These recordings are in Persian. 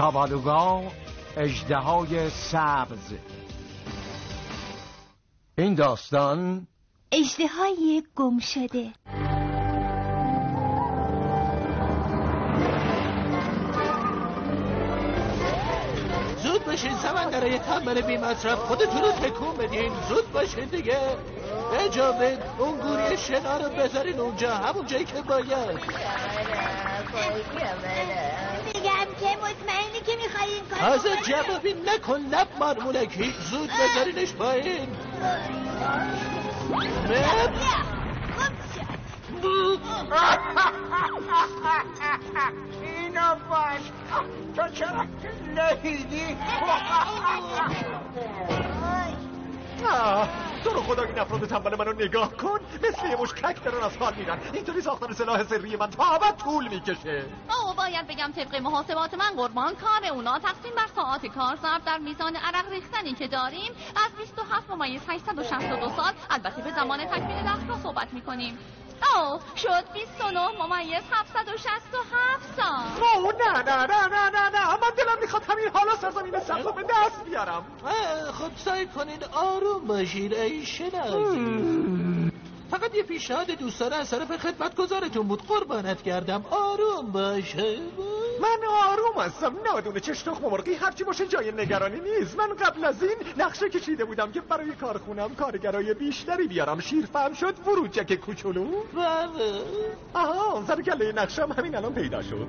تابالوگا اجدهای سبز. این داستان اجدهای گم شده زود باشین سمندرهای تنبل بی مصرف. خودتون رو تکون بدین. زود باشین دیگه. اجابه اون گوری شنا رو بذارین اونجا. همون جایی که باید. میگم که مطمئنی که میخوایی این کار از جوابی نکن لب مرمولکی زود بذارینش پایین. رب. اینو باش. تو چرا نهیدی آه، تو رو خدا این افراد تنبل منو نگاه کن. مثل یه مش کک دارن از حال میرن. اینطوری ساختن سلاح سری من تا ابد طول می‌کشه. او باید بگم طبق محاسبات من قربان کار اونا تقسیم بر ساعت کار ضرب در میزان عرق ریختنی که داریم. از 27 ممیز 862 سال البته به زمان تکمیل دستگاه صحبت می‌کنیم. او شد 29 ممیز 767 سال اوه نه نه نه نه نه نه من دلم می‌خواد همین حالا سرزمین سبز به دست بیارم خب سعی کنین آروم باشین ای شنازی فقط یه پیشنهاد دوستانه از طرف خدمتگزارتون بود قربانت کردم آروم باشه من آروم هستم نادونه چش تخم مرغی هرچی باشه جای نگرانی نیست من قبل از این نقشه کشیده بودم که برای کارخونم کارگرای بیشتری بیارم شیر فهم شد ورودچک کوچولو بله آها سر کله نقشم همین الان پیدا شد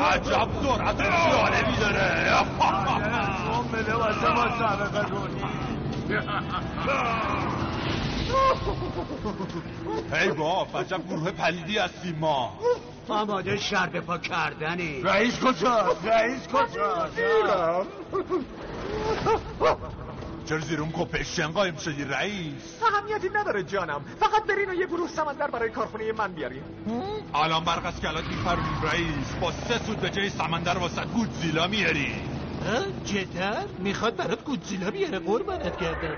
عجب سرعت جالبی داره هی با عجب گروه پلیدی هستیم ما. آماده شرط پا کردنی. رئیس کجاست رئیس کجاست دیرم چرا زیر اون کپشن قایم شدی رئیس؟ اهمیتی نداره جانم. فقط برین و یه گروه سمندر برای کارخونه من بیارین. الان برق از کلات میپرونیم رئیس. با سه سود به جای سمندر واسه گودزیلا میاری جدا؟ می‌خواد برات گودزیلا بیاره قربانت کردم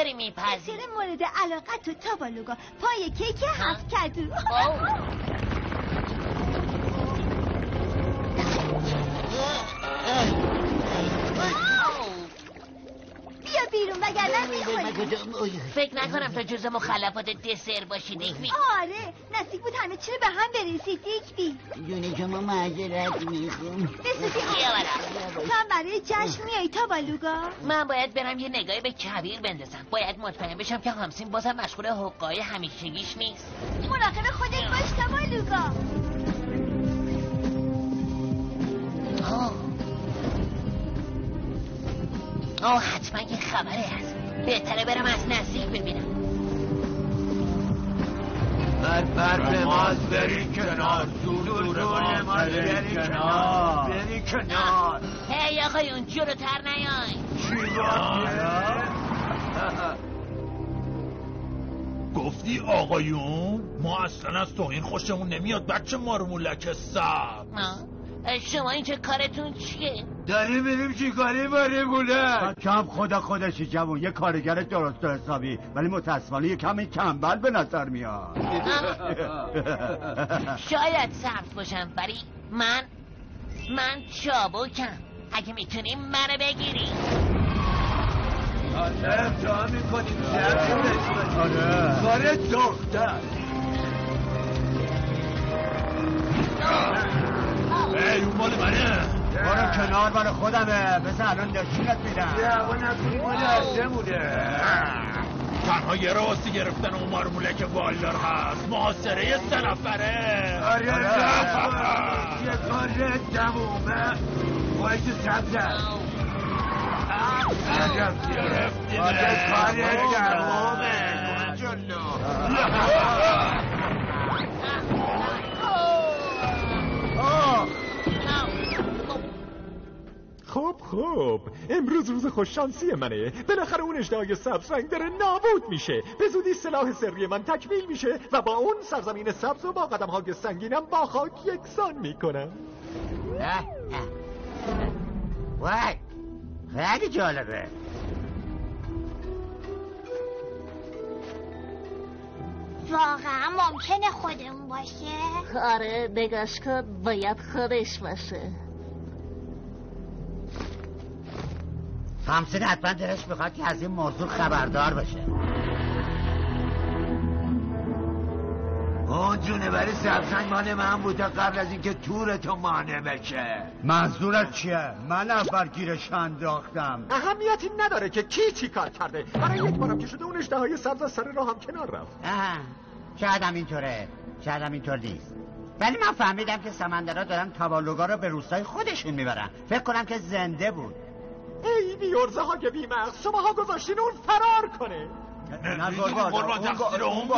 داری میپزی؟ سر مورد علاقت تو تابالوگا پای کیک هفت کدو بیا بیرون وگرنه می‌خوری فکر نکنم تو جز مخلفات دسر باشی دیگبی آره نزدیک بود همه چی رو به هم برسی دیگبی. جون شما معذرت می‌خوام. هم برای جشن میای تابالوگا من باید برم یه نگاهی به کبیر بندازم. باید مطمئن بشم که همسین بازم مشغول حقای همیشگیش نیست. مراقب خودت باش تابالوگا آه. آه حتما یه خبری هست. بهتره برم از نزدیک ببینم. بر بر ماز بری کنار. دور دور ماز بری کنار. بری کنار. هی آقایون جلوتر نیاین گفتی؟ آقایون ما اصلا از توهین خوشمون نمیاد. بچه مارمولک سب آه، شما این چه کارتون چیه؟ داریم میریم چی کاری باری بوده کم خدا خودشی جوون یه کارگر درست و حسابی ولی متاسفانه یه کمی کمبل به نظر میاد شاید سبز باشم ولی من من چابکم اگه می‌تونیم منو بگیری آره امتحان می‌کنیم آره کار دختر اون مال منه. برو کنار مال خودمه. بذار الان نشونت میدم. جوان نکنی مال عزمونه تنها یه راستی گرفتن اون مارمولک والدار هست. محاصره سه نفره. آره یه کار تمومه وای تو سبزه. عجب گرفتی آره کار تمومه خب خب امروز روز خوششانسی منه. بالاخره اون اجدهای سبز رنگ داره نابود میشه. به زودی سلاح سری من تکمیل میشه و با اون سرزمین سبز و با قدم های سنگینم با خاک یکسان می‌کنم. وای خیلی جالبه. واقعا ممکنه خودمون باشه. آره نگاش کن باید خودش باشه. همسین حتما دلش می‌خواد که از این موضوع خبردار بشه اون جونوری سبزنگ مال من بوده قبل از اینکه تورتو مانع بشه. منظورت چیه؟ من اول گیرش انداختم. اهمیتی نداره که کی چی کار کرده. برای یک بارم که شده اون اجدهای سبز از سر راه هم کنار رفت. آه، شاید هم اینطوره. شاید هم اینطور نیست. ولی من فهمیدم که سمندرها دارن تابالوگا رو به روستای خودشون می‌برن. فکر کنم که زنده بود. ای بیورزه های بیمغز شماها گذاشتین اون فرار کنه نه قربان تقصیر اون بود.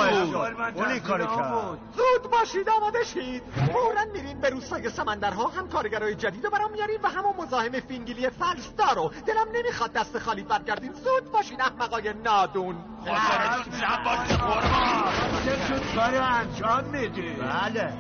اون این کارو کرد زود باشید آماده شید فورا میرین به روستای سمندرها هم کارگرای جدید رو برام میارین و همون مزاحم فینگیلی فلسدار رو دلم نمی‌خواد دست خالی برگردین زود باشین احمقای نادون باشه قربان شد کار انجام میدی بله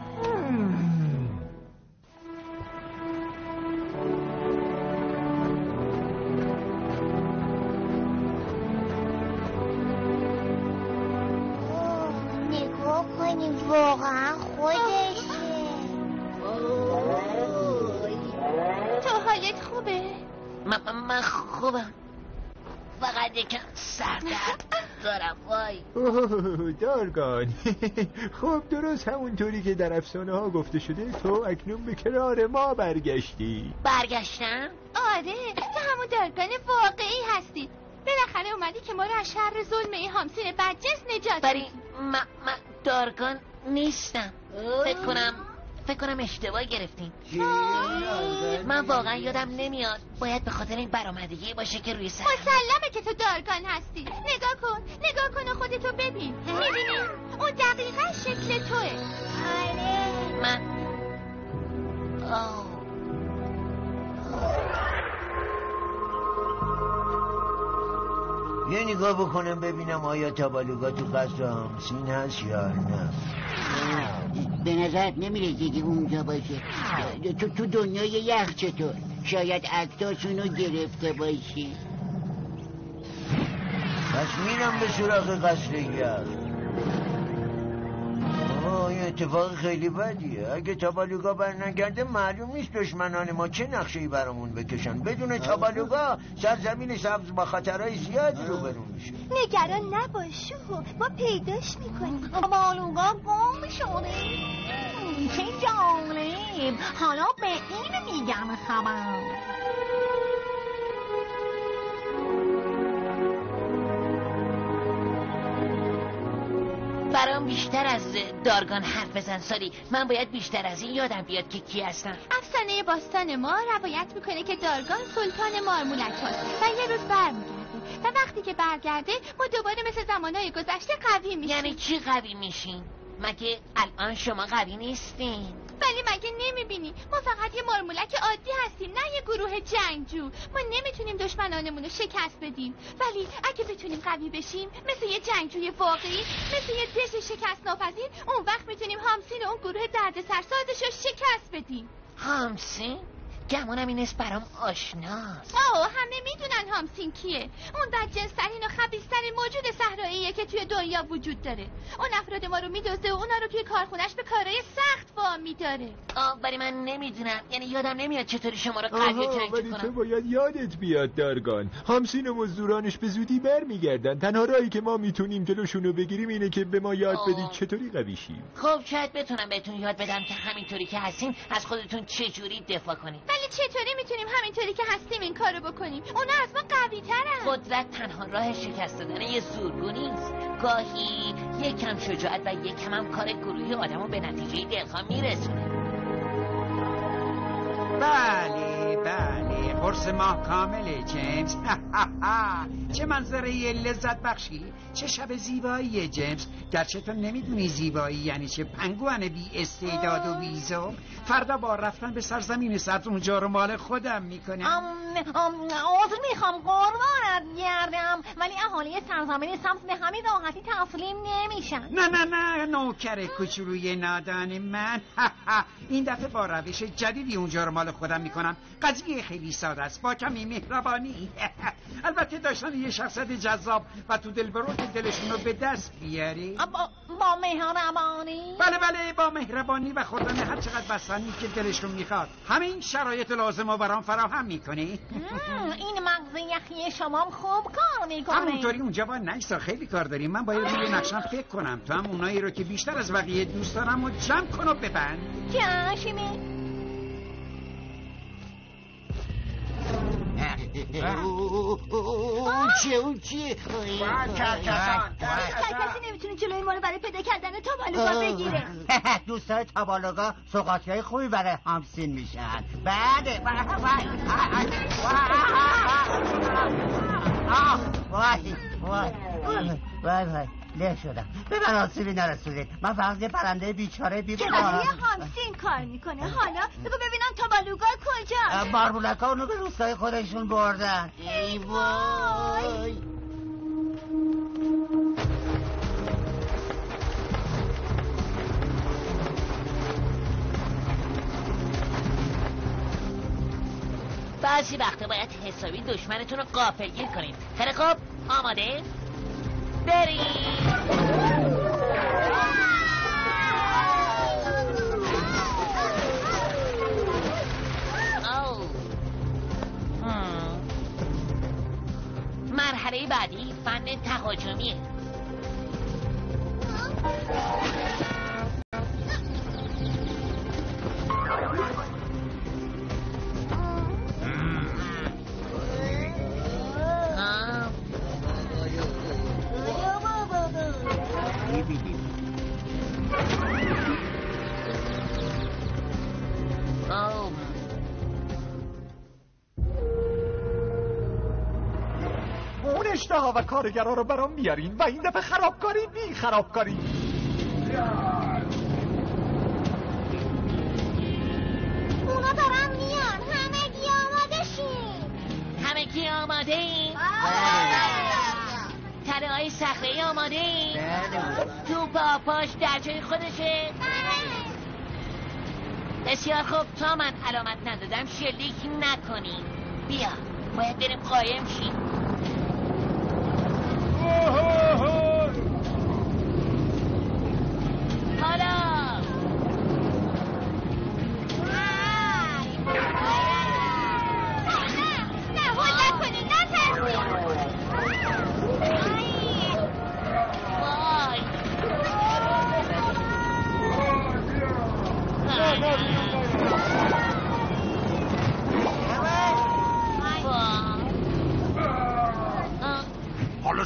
واقعا خودشه. تو حالت خوبه؟ من, من- خوبم. فقط یکم سردرد دارم وای. اوه، دارگان. خب درست همونطوری که در افسانه ها گفته شده تو اکنون به کنار ما برگشتی. برگشتم؟ آره تو همون دارگان واقعی هستی. بالاخره اومدی که ما رو از شر ظلم این همسین بدجنس نجات بدی. من, من دارگان نیستم. فکر کنم فکر کنم اشتباه گرفتیم من واقعا یادم نمیاد. باید به خاطر این برآمدگی باشه که روی سر مسلمه که تو دارگان هستی. نگاه کن. نگاه کن و خودتو ببین. می‌بینی؟ اون دقیقا شکل توه. آره من آه. یه نگاه بکنم ببینم آیا تابالوگا تو قصد همسین هست یا نه؟ به نظرت نمی‌رسه که اونجا باشه. تو تو دنیای یخ چطور؟ شاید اکتاشون رو گرفته باشی. پس میرم به سراغ قصر یخ. این اتفاق خیلی بدیه. اگه تابالوگا برنگرده معلوم نیست دشمنان ما چه نقشه برامون بکشن. بدون تابالوگا سرزمین سبز با خطرهای زیاد روبرو میشه. نگران نباش ما پیداش می‌کنیم. بالوگا گم شده. چه جالب. حالا به این میگم خبر. برام بیشتر از دارگان حرف بزن سالی. من باید بیشتر از این یادم بیاد که کی هستم. افسانه باستان ما روایت می‌کنه که دارگان سلطان مارمولک هاست و یه روز برمیگرده و وقتی که برگرده ما دوباره مثل زمانهای گذشته قوی میشیم. یعنی چی قوی میشین مگه الان شما قوی نیستین؟ ولی مگه نمی‌بینی؟ ما فقط یه مارمولک عادی هستیم نه یه گروه جنگجو. ما نمی‌تونیم دشمنانمون رو شکست بدیم. ولی اگه بتونیم قوی بشیم مثل یه جنگجوی واقعی مثل یه دش شکست ناپذیر اون وقت می‌تونیم همسین اون گروه دردسرسازش رو شکست بدیم. همسین گمونم این اسم برام آشناست. آه همه می‌دونن همسین کیه. اون بدجنسترین و خبیسترین موجود صحراییه که توی دنیا وجود داره. اون افراد ما رو میدزده و اونا رو توی کارخونش به کارهای سخت وام میداره. آه ولی من نمی‌دونم. یعنی یادم نمیاد چطوری شما رو قوی جنگجو ولی تو کنم باید یادت بیاد دارگان. همسین و مزدورانش به زودی برمیگردن. تنها راهی که ما می‌تونیم جلوشون رو بگیریم اینه که به ما یاد آه. بدید چطوری قوی شیم. خب شاید بتونم بهتون یاد بدم که همینطوری که هستین از خودتون چجوری دفاع کنین ولی چطوری می‌تونیم همینطوری که هستیم این کارو بکنیم. اونا از ما قوی ترن قدرت تنها راه شکست دادن یه زورگو نیست. گاهی یکم شجاعت و یکم هم کار گروهی آدمو به نتیجه دلخواه میرسونه. بله بله. قرص ماه کامله جیمز. چه منظره لذت بخشی. چه شب زیبایی جیمز. گرچه تو نمی‌دونی زیبایی یعنی چه پنگوان بی استعداد و بیزو فردا با رفتن به سرزمین سبز اونجا رو مال خودم می‌کنم. عذر می‌خوام قربانت گردم. ولی اهالی سرزمین سبز به همین راحتی تسلیم نمیشن. نه نه نه نوکر کوچولوی نادان من. این دفعه با روش جدیدی اونجا رو مال خودم می‌کنم. قضیه خیلی ساده. است. با کمی مهربانی. البته داشتن یه شخصیت جذاب و تو دلبرو که دلشون رو به دست بیاری. با, با مهربانی؟ بله بله با مهربانی و خوردن هر چقدر بستنی که دلشون می‌خواد. همین شرایط لازم رو برام فراهم می‌کنی. این مغز یخی شما خوب کار می‌کنه. همونطوری اونجا با نکسا خیلی کار داریم. من باید روی نقشم فکر کنم. تو هم اونایی رو که بیشتر از بقیه دوست دارم و جمع کن و ببند. جاشمی اون چیه کسی نمی‌تونه جلوی ما رو برای پیدا کردن تابالوگا بگیره. دوستای تابالوگا سوقاتی های خوبی برای همسین میشن. بله وای وای وای وای. له شدم به من آسیبی نرسونید من فقط یه پرنده بیچاره بی که برای همسین کار می‌کنه. حالا بگو ببینم تابالوگا کجا مارمولک ها اونو به روستای خودشون بردن. ای وای. بعضی وقتا باید حسابی دشمنتون رو قافلگیر کنید. خیلی خوب. آماده؟ بریم. مرحله بعدی فن تهاجمیه. کارگرا رو برام بیارین و این دفعه خرابکاری بی خرابکاری. اونا دارن میان. همگی آماده شین. همگی آماده این تله های صخره آماده این تو پاپاش در جای خودشه؟ بسیار خوب. تا من علامت ندادم شلیک نکنی بیا باید بریم قایم شیم. حالا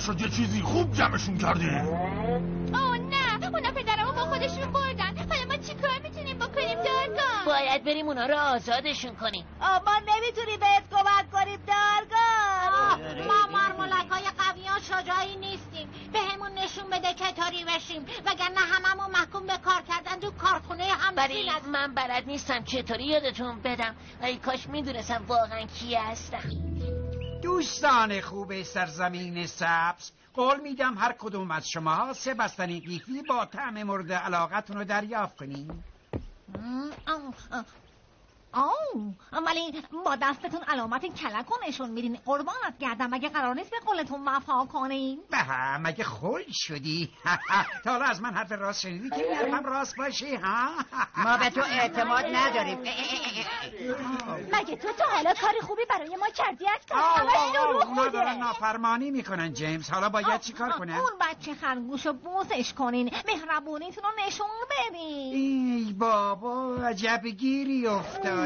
شد یه چیزی خوب جمعشون کردی. اوه نه. اونا پدرمو با خودشون بردن. حالا ما چیکار می‌تونیم بکنیم دارگان باید بریم اونا رو آزادشون کنیم. ما نمی‌تونی بهت کمک کنیم دارگان ما مارمولک های قوی ها شجاعی نیستیم. به همون نشون بده که طوری بشیم. وگرنه هممون محکوم به کار کردن تو کارخونه ولی همسین من بلد نیستم چطوری یادتون بدم. ای کاش می‌دونستم واقعا کی هستم. دوستان خوب سرزمین سبز قول میدم هر کدوم از شما سه بستنی قیفی با طعم مورد علاقتون رو دریافت کنین آو ولی با دستتون علامت کلک رو نشون میدین. قربانت گردم مگه قرار نیست به قولتون وفا کنین؟ به هم، مگه خل شدی؟ تا حالا از من حرف راست شنیدی که این حرفم راست باشی ها؟ ما به تو اعتماد نداریم. مگه تو تا حالا کاری خوبی برای ما کردی آه، آه، آه، بوده دارن نافرمانی می‌کنن جیمز. حالا باید چیکار کنم اون بچه خرگوش رو بوسش کنین. مهربونیتون رو نشون بدین. ای بابا عجب گیری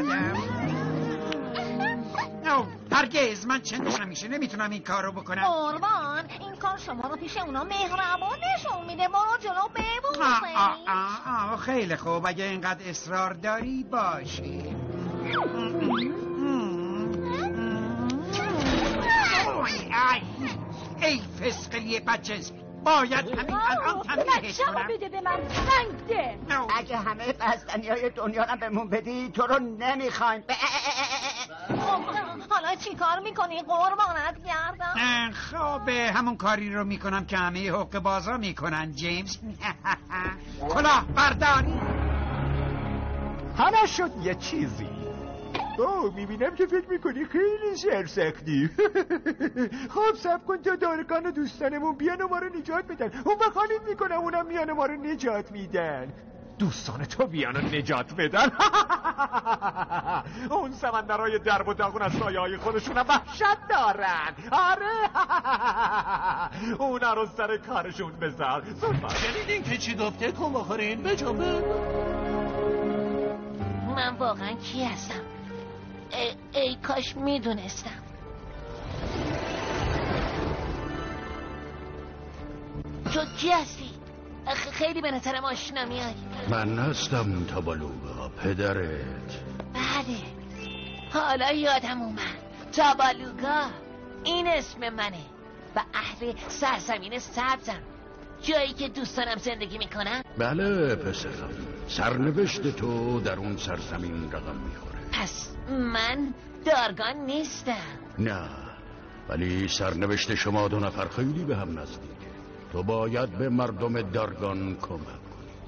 آدم نو هرگز من چند همیشه نمی‌تونم این کار رو بکنم قربان این کار شما رو پیش اونا مهربان نشون میده برو جلو ببوسه آ، آ، خیلی خوب اگه اینقدر اصرار داری باشی ای فسقلی بچه باید همین الان تنبیهش بچه کنم. بده به من. سنگ ده. اگه همه بستنی های دنیا رو بهمون بدی تو رو نمی‌خوایم. حالا چی کار می‌کنی؟ قربانت گردم. خب همون کاری رو می‌کنم که همه حق بازا می‌کنن جیمز. کلاه برداری حالا شد یه چیزی. او می‌بینم که فکر می‌کنی خیلی سرسختی. خب سب کن تا دارکان و دوستانمون بیان و ما رو نجات بدن. اون وقت حالیت می‌کنم اونم میان و ما رو نجات میدن. دوستان تو بیان و نجات بدن. اون سمندرهای درب و داغون از سایه های خودشون وحشت دارن. آره. اونا رو سر کارشون بذار. شنیدین که چی گفته؟ کن بخورین بجنبه. من واقعا کی هستم؟ ای, ای کاش می‌دونستم. تو کی هستی؟ خیلی به نظرم آشنا میای من هستم تابالوگا پدرت. بله. حالا یادم اومد. تابالوگا این اسم منه و اهل سرزمین سبزم. جایی که دوستانم زندگی می‌کنن؟ بله پسرم. سرنوشت تو در اون سرزمین رقم می‌خوره. پس من دارگان نیستم. نه ولی سرنوشت شما دو نفر خیلی به هم نزدیکه. تو باید به مردم دارگان کمک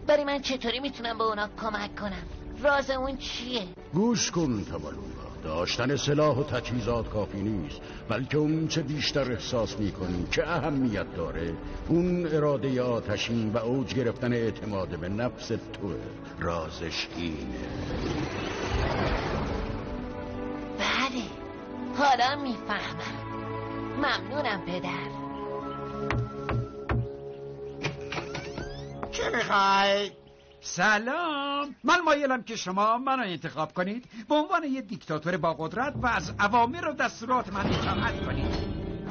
برای من چطوری می‌تونم به اونا کمک کنم؟ راز اون چیه؟ گوش کن تولوگا داشتن سلاح و تجهیزات کافی نیست بلکه اون چه بیشتر احساس می‌کنی که اهمیت داره؟ اون اراده آتشین و اوج گرفتن اعتماد به نفس توه. رازش اینه. حالا می‌فهمم. ممنونم پدر. چه می‌خوای؟ سلام. من مایلم که شما منو انتخاب کنید. به عنوان یه دیکتاتور با قدرت و از اوامر و دستورات من اطاعت کنید.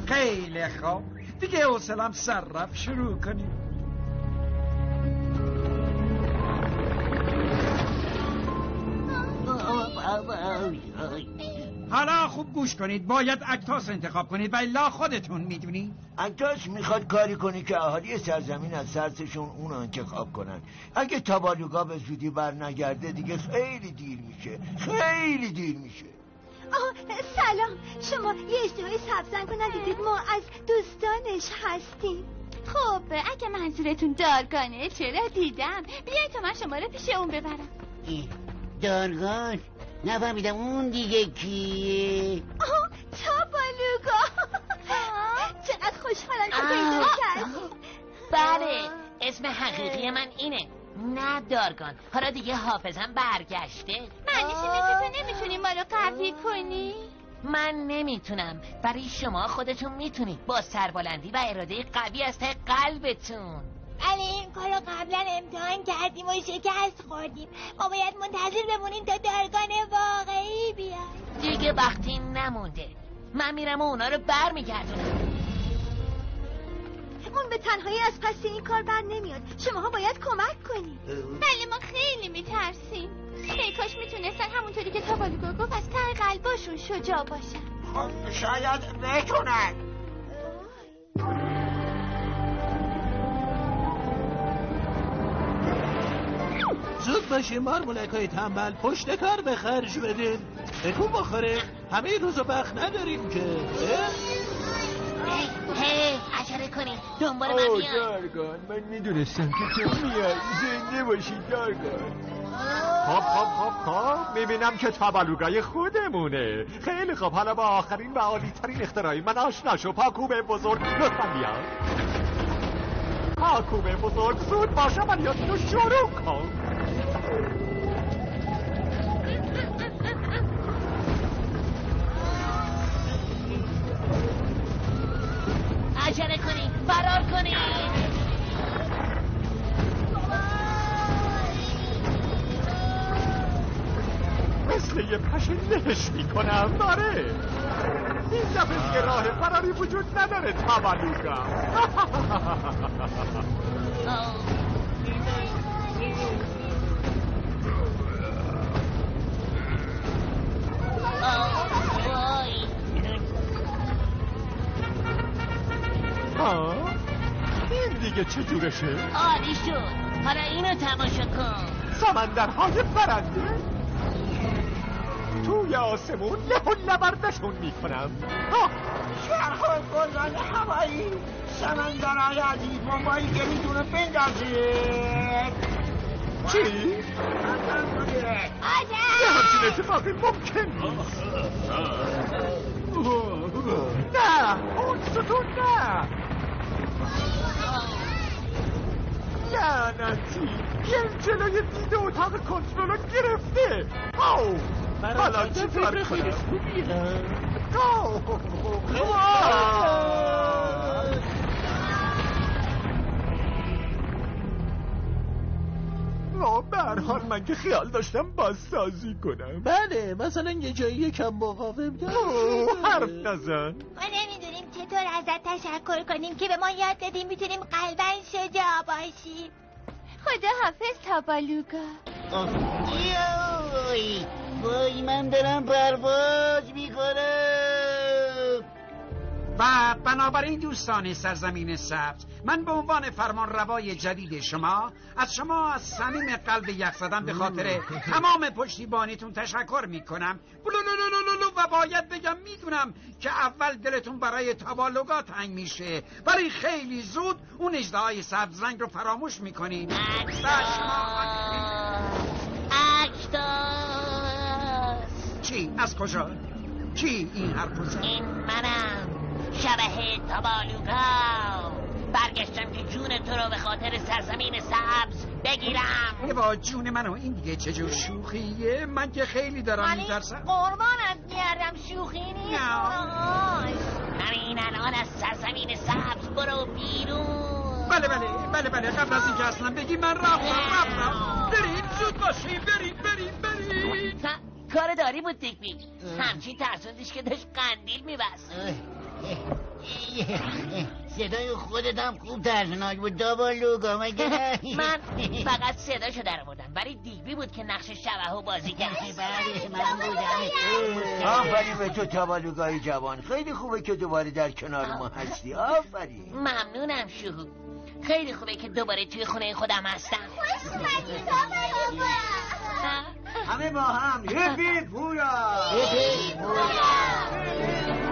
خیلی خوب. دیگه حوصلم سر رفت. شروع کنید حالا خوب گوش کنید باید اکتاس انتخاب کنید و الا خودتون می‌دونید اکتاس می‌خواد کاری کنی که اهالی سرزمین از سرسشون اون انتخاب کنن. اگه تابالوگا به زودی بر نگرده دیگه خیلی دیر میشه. خیلی دیر میشه. آه سلام. شما یه اشتهای سبزن کن ندیدید ما از دوستانش هستیم. خب اگه منظورتون دارگانه چرا دیدم؟ بیای تا من شما رو پیش اون ببرم. دارگان؟ نفهمیدم اون دیگه کیه. آه تابالوگا چقدر خوشحالم که پیدا. کردی بله اسم حقیقی من اینه. نه دارگان. حالا دیگه حافظم برگشته. معنیش اینه که تو نمی‌تونی ما رو قوی کنی؟ من نمی‌تونم. برای شما خودتون می‌تونید با سربلندی و اراده قوی از ته قلبتون. ولی این کارو قبلا امتحان کردیم و شکست خوردیم. ما باید منتظر بمونیم تا دارگان واقعی بیاد. دیگه وقتی نمونده. من میرم و اونا رو بر میگردونم اون به تنهایی از پس این کار بر نمیاد. شماها باید کمک کنید. بله ما خیلی میترسیم. ای کاش می‌تونستن همونطوری که تابالوگا گفت از ته قلباشون شجاع باشن. خب شاید بتونن. زود باشین مارمولک های تنبل. پشت کار به خرج بدین. بکن بخوره همه روزو بخت نداریم که. اه؟ هی عجله کنید دنبال من بیان دارگان من می‌دونستم که تو میای. زنده باشی دارگان خب خب خب خب. می‌بینم که تبلوگای خودمونه. خیلی خب حالا با آخرین و عالی ترین اختراعی من آشنا شو. پاکوبه بزرگ لطفا بیا. پاکوبه بزرگ زود باشه عملیاتونو شروع کن. عجله کنید فرار کنید مثل یه پشه لهش می‌کنم داره. این دفعه دیگه راه فراری وجود نداره تبلوگا دیگه چجورشه عالی شد. حالا اینو تماشا کن. سمندرهای برنده توی آسمون له و لبردشون می‌کنم. شهر گلان هوایی. سمندرهای عزیز بمبایی که می‌تونه بندازید. چی؟ یه همچین اتفاقی ممکن نیست. نه اون ستون نه. لعنتی یه جلوی دید اتاق کنترل رو گرفته او حالا چی کار کنم حال من که خیال داشتم بازسازی کنم بله مثلا یه جایی یکم مقاوم اوه، حرف نزن. نمی‌دونیم چطور ازت تشکر کنیم که به ما یاد دادیم می‌تونیم قلبا شجاع باشیم. خدا حافظ تابالوگا یوی وای من دارم پرواز می‌کنم و بنابراین دوستان سرزمین سبز من به عنوان فرمان روای جدید شما از شما از صمیم قلب یخ زدن به خاطر تمام پشتیبانیتون تشکر می‌کنم. و باید بگم می‌دونم که اول دلتون برای تابالوگا تنگ میشه ولی خیلی زود اون اجدهای سبز رنگ رو فراموش می‌کنین اکتاس چی؟ از کجا؟ کی این حرف؟ این منم شبه تابالوگا برگشتم که جون تو رو به خاطر سرزمین سبز بگیرم. با جون منو این دیگه چجور شوخیه؟ من که خیلی دارم ولی میترسم. قربانت گردم شوخی نیست. همین الان از سرزمین سبز برو بیرون. بله بله بله بله. قبل از اینکه اصلا بگی من رفتم رفتم. بریم زود باشیم بریم بریم بریم. کار داری بود دیگبی همچین ترسوندیش که داشت قندیل میبست. صدای خودت هم خوب ترسناک بود دابالوگا مگه نه؟ من فقط صداشو در آوردم ولی دیگبی بود که نقش شبهو بازی کرد. بله من بودم. آفرین به تو تابالوگای جوان. خیلی خوبه که دوباره در کنار ما هستی. آفرین. ممنونم شهو خیلی خوبه که دوباره توی خونه خودم هستم. همه با هم. هیپی پورا. هیپی پورا.